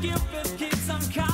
Keeps on calling me.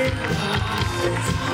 Thank